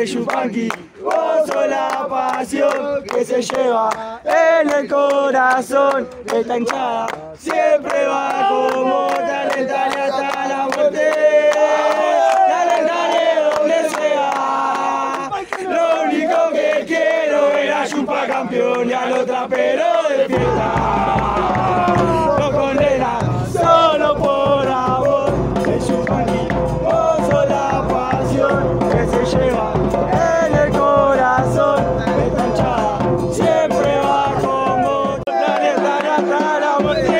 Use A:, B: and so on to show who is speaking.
A: de Yupanqui, vos la pasión que se lleva en el corazón. Esta hinchada siempre va como dale, dale hasta la muerte. Dale, dale donde sea. Lo único que quiero era Yupa campeón y al otro pero de fiesta. Sataramati.